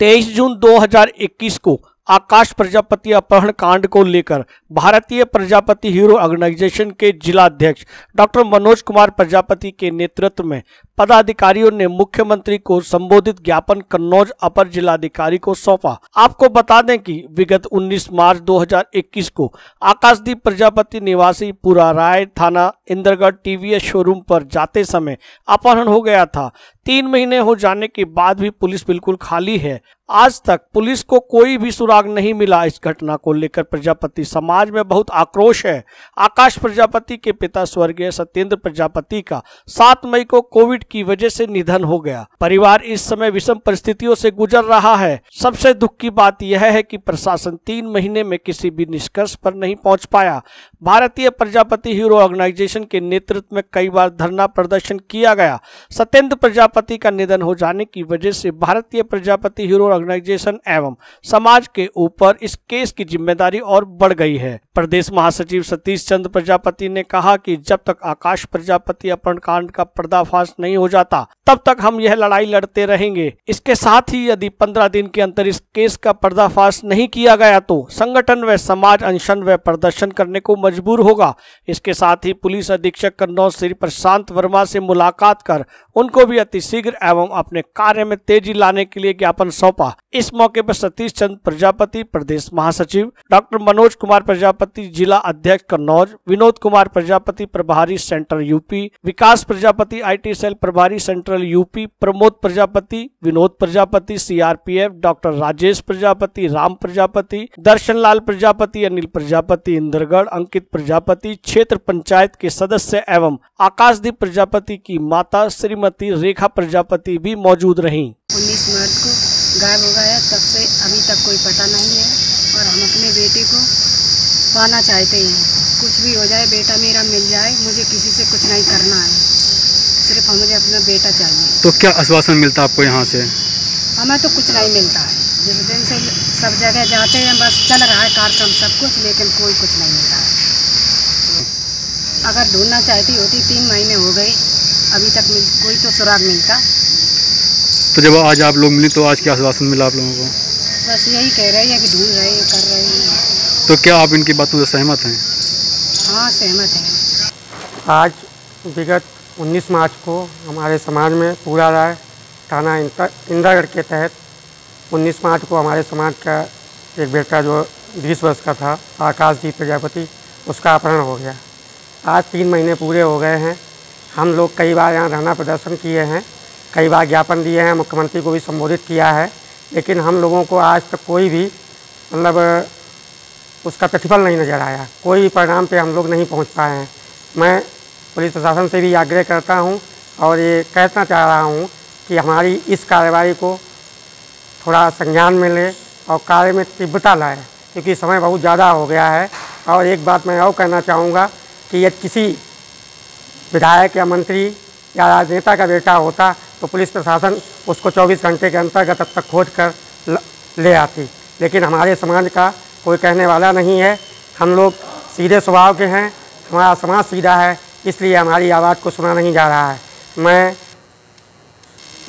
तेईस जून 2021 को आकाश प्रजापति अपहरण कांड को लेकर भारतीय प्रजापति हीरो ऑर्गेनाइजेशन के जिला अध्यक्ष डॉक्टर मनोज कुमार प्रजापति के नेतृत्व में पदाधिकारियों ने मुख्यमंत्री को संबोधित ज्ञापन कन्नौज अपर जिलाधिकारी को सौंपा। आपको बता दें कि विगत 19 मार्च 2021 को आकाशदीप प्रजापति निवासी पुरा राय थाना इंद्रगढ़ टीवीएस शोरूम पर जाते समय अपहरण हो गया था। तीन महीने हो जाने के बाद भी पुलिस बिल्कुल खाली है। आज तक पुलिस को कोई भी सुराग नहीं मिला इस घटना को लेकर प्रजापति समाज में बहुत आक्रोश है। आकाश प्रजापति के पिता स्वर्गीय सत्येंद्र प्रजापति का सात मई को कोविड की वजह से निधन हो गया। परिवार इस समय विषम परिस्थितियों से गुजर रहा है। सबसे दुख की बात यह है कि प्रशासन तीन महीने में किसी भी निष्कर्ष पर नहीं पहुँच पाया। भारतीय प्रजापति हीरो ऑर्गेनाइजेशन के नेतृत्व में कई बार धरना प्रदर्शन किया गया। सत्येंद्र प्रजापति का निधन हो जाने की वजह से भारतीय प्रजापति हीरो ऑर्गेनाइजेशन एवं समाज के ऊपर इस केस की ज़िम्मेदारी और बढ़ गई है। प्रदेश महासचिव सतीश चंद्र प्रजापति ने कहा कि जब तक आकाश प्रजापति अपहरण कांड का पर्दाफाश नहीं हो जाता, तब तक हम यह लड़ाई लड़ते रहेंगे। इसके साथ ही यदि पंद्रह दिन के अंतर इस केस का पर्दाफाश नहीं किया गया तो संगठन व समाज अनशन व प्रदर्शन करने को मजबूर होगा। इसके साथ ही पुलिस अधीक्षक कन्नौज श्री प्रशांत वर्मा से मुलाकात कर उनको भी अतिशीघ्र एवं अपने कार्य में तेज़ी लाने के लिए ज्ञापन सौंपा। इस मौके पर सतीश चंद्र प्रजापति, प्रदेश महासचिव, डॉक्टर मनोज कुमार प्रजापति, जिला अध्यक्ष कन्नौज, विनोद कुमार प्रजापति, प्रभारी central UP, Vikas Prajapati, IT cell प्रभारी central UP, Pramod Prajapati, Vinod Prajapati, CRPF, doctor Rajesh Prajapati, Ram Prajapati Darshan Lal Prajapati, Anil Prajapati, Indragarh, Ankit Prajapati, क्षेत्र पंचायत के सदस्य एवं आकाशदीप प्रजापति की माता, श्रीमती रेखा प्रजापति भी मौजूद रहीं। गायब हो गया तब से अभी तक कोई पता नहीं है और हम अपने बेटे को पाना चाहते हैं। कुछ भी हो जाए बेटा मेरा मिल जाए मुझे किसी से कुछ नहीं करना है। सिर्फ़ मुझे अपना बेटा चाहिए। तो क्या आश्वासन मिलता है आपको यहाँ से? हमें तो कुछ नहीं मिलता है। जिस दिन से सब जगह जाते हैं बस चल रहा है कार्यक्रम सब कुछ लेकिन कोई कुछ नहीं मिल रहा है। अगर ढूंढना चाहती होती तीन महीने हो गए अभी तक कोई तो सुराग मिलता। तो जब आज आप लोग मिले तो आज क्या आश्वासन मिला आप लोगों को? बस यही कह रहे हैं कि ढूंढ रहे हैं कर रहे हैं। तो क्या आप इनकी बातों से सहमत हैं? हाँ सहमत हैं। आज विगत 19 मार्च को हमारे समाज में पूरा राय थाना इंदिरागढ़ के तहत 19 मार्च को हमारे समाज का एक बेटा जो बीस वर्ष का था आकाशदीप प्रजापति उसका अपहरण हो गया। आज तीन महीने पूरे हो गए हैं। हम लोग कई बार यहाँ धरना प्रदर्शन किए हैं। कई बार ज्ञापन दिए हैं, मुख्यमंत्री को भी संबोधित किया है, लेकिन हम लोगों को आज तक कोई भी मतलब उसका प्रतिफल नहीं नज़र आया। कोई भी परिणाम पे हम लोग नहीं पहुँच पाए हैं। मैं पुलिस प्रशासन से भी आग्रह करता हूँ और ये कहना चाह रहा हूँ कि हमारी इस कार्रवाई को थोड़ा संज्ञान में ले और कार्य में तीव्रता लाए, क्योंकि समय बहुत ज़्यादा हो गया है। और एक बात मैं और कहना चाहूँगा कि यदि किसी विधायक या मंत्री या राजनेता का बेटा होता तो पुलिस प्रशासन उसको 24 घंटे के अंतर्गत अब तक खोज कर ले आती। लेकिन हमारे समाज का कोई कहने वाला नहीं है। हम लोग सीधे स्वभाव के हैं। हमारा समाज सीधा है, इसलिए हमारी आवाज़ को सुना नहीं जा रहा है। मैं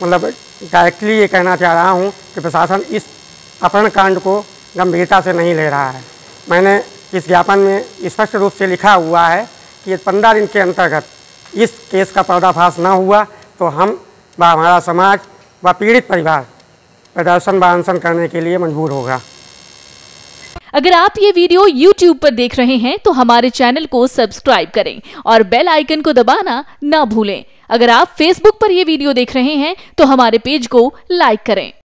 मतलब डायरेक्टली ये कहना चाह रहा हूँ कि प्रशासन इस अपहरण कांड को गंभीरता से नहीं ले रहा है। मैंने इस ज्ञापन में स्पष्ट रूप से लिखा हुआ है कि पंद्रह दिन के अंतर्गत इस केस का पर्दाफाश न हुआ तो हम व हमारा समाज व पीड़ित परिवार प्रदर्शन व अनशन करने के लिए मजबूर होगा। अगर आप ये वीडियो YouTube पर देख रहे हैं तो हमारे चैनल को सब्सक्राइब करें और बेल आइकन को दबाना ना भूलें। अगर आप Facebook पर यह वीडियो देख रहे हैं तो हमारे पेज को लाइक करें।